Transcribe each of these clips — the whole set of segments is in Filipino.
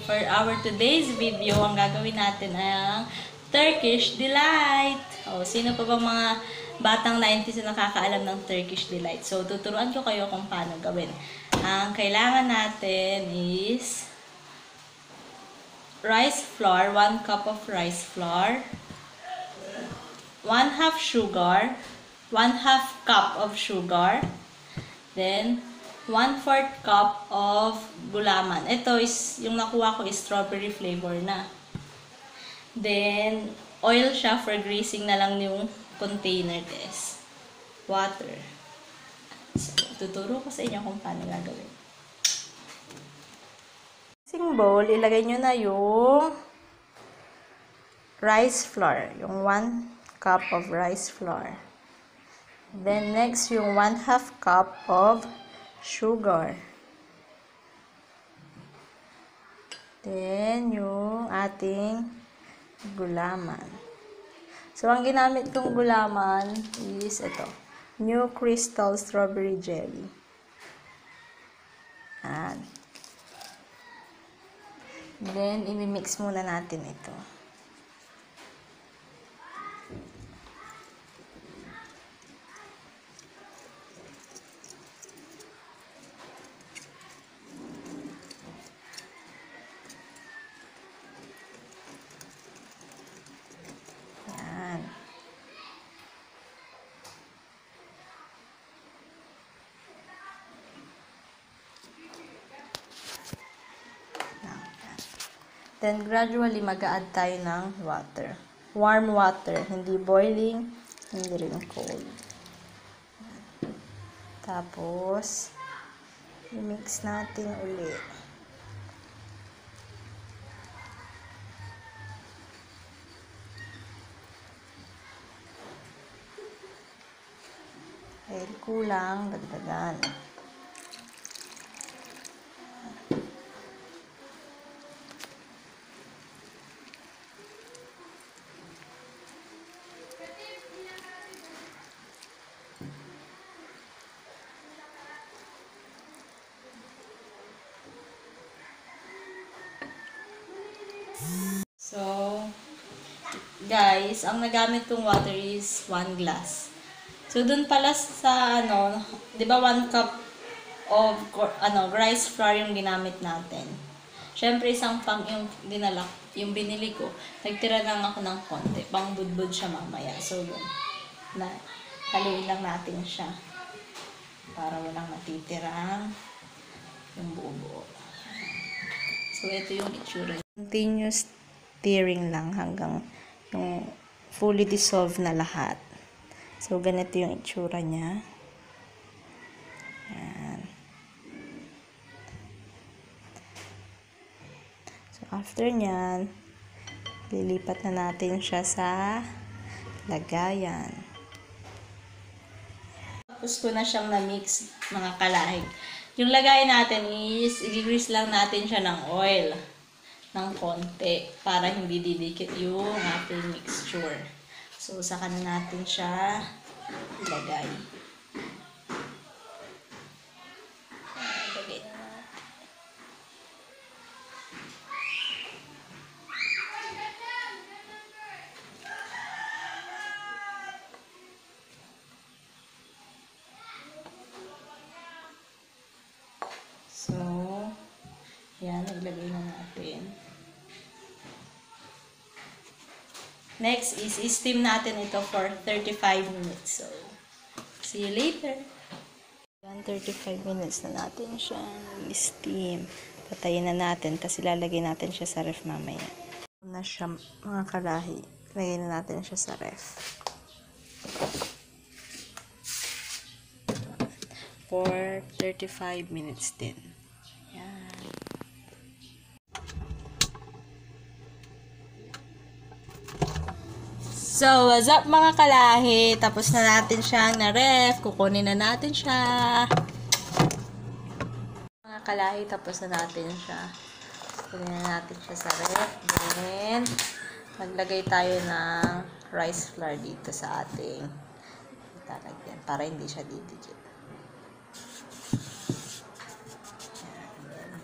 For our today's video, ang gagawin natin ay ang Turkish Delight. O, sino pa bang mga batang 90s na nakakaalam ng Turkish Delight? So, tuturuan ko kayo kung paano gawin. Ang kailangan natin is rice flour, 1 cup of rice flour, 1 half sugar, 1 half cup of sugar, then 1 4 cup of gulaman. Ito is, yung nakuha ko is strawberry flavor na. Then, oil siya for greasing na lang yung container this. Water. So, tuturo ko sa inyo kung paano gagawin. Sing bowl, ilagay nyo na yung rice flour. Yung 1 cup of rice flour. Then, next, yung 1 half cup of sugar. Then, yung ating gulaman. So, ang ginamit kong gulaman is ito. New Crystal Strawberry Jelly. Yan. Then, imimix muna natin ito. Then, gradually, mag-add tayo ng water. Warm water. Hindi boiling, hindi rin cold. Tapos, i-mix natin uli. Dahil kulang, dagdagan. Guys, ang nagamit kong water is 1 glass. So, dun pala sa, ano, di ba 1 cup of, ano, rice flour yung ginamit natin. Siyempre, isang pang yung dinala, yung binili ko, nagtira lang ako ng konti, pang budbud siya mamaya. So, yun, na, haluin lang natin siya para walang natitirang yung buo-buo. So, ito yung itsura. Continuous stirring lang hanggang yung fully dissolved na lahat. So, ganito yung itsura niya. Yan. So, after nyan, lilipat na natin siya sa lagayan. Tapos ko na siyang na-mix, mga kalahig. Yung lagay natin is, i-grease lang natin siya ng oil ng konti para hindi didikit yung ating mixture. So, saka na natin siya ilagay. Ilagay na. So, yan, ilagay na natin. Next is, steam natin ito for 35 minutes. So, see you later. Yan, 35 minutes na natin siya steam. Patayin na natin, tapos ilalagay natin siya sa ref mamaya. Na siya, mga kalahi. Lagay na natin siya sa ref. For 35 minutes din. So, what's up mga kalahi? Tapos na natin siyang na-ref. Kukunin na natin siya. Mga kalahi, tapos na natin siya. Kunin na natin siya sa ref. Then, maglagay tayo ng rice flour dito sa ating talagyan para hindi siya didikit.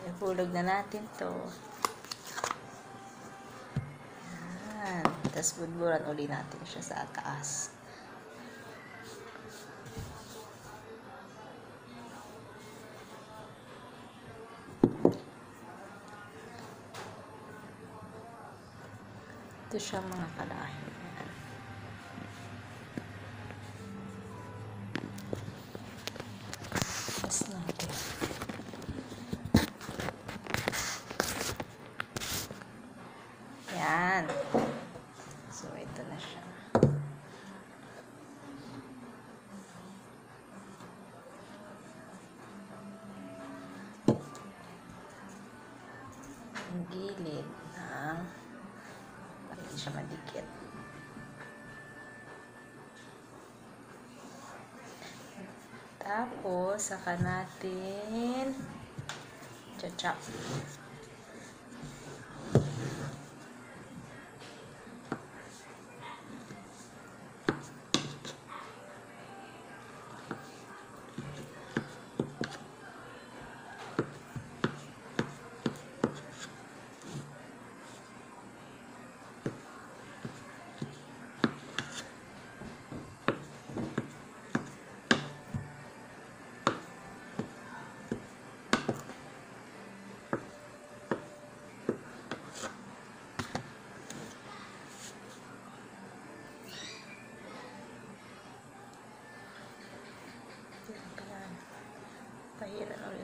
Ihulog na natin to. Tapos budburan uli natin siya sa taas. Ito siya mga kalahi. Yan. Tapos. Yan. Ito na siya. Ang gilid. Tapos, saka natin chachap.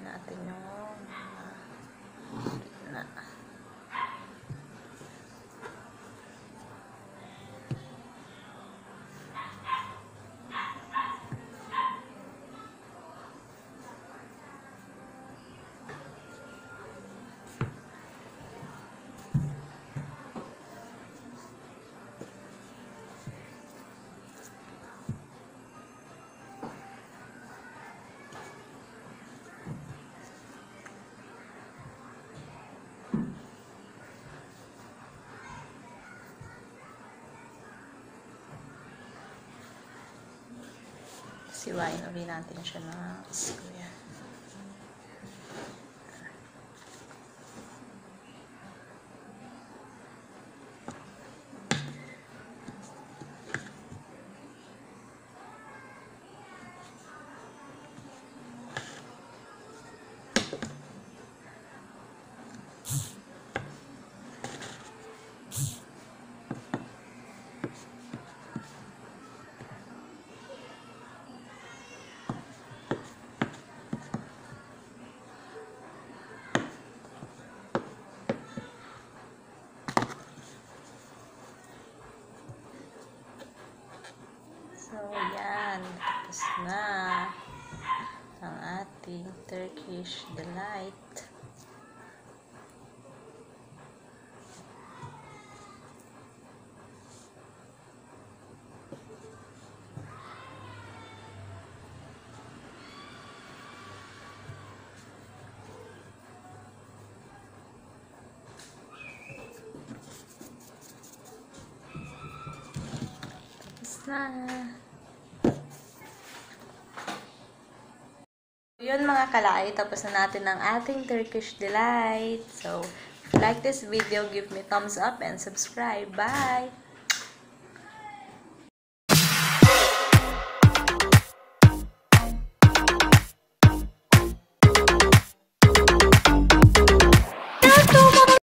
Natin yung gitna. Siwain ulit natin siya ng square. So, yan. Tapos na ang ating Turkish Delight. Tapos na. Yun mga kalay, tapos na natin ang ating Turkish Delight. So, like this video, give me thumbs up and subscribe. Bye!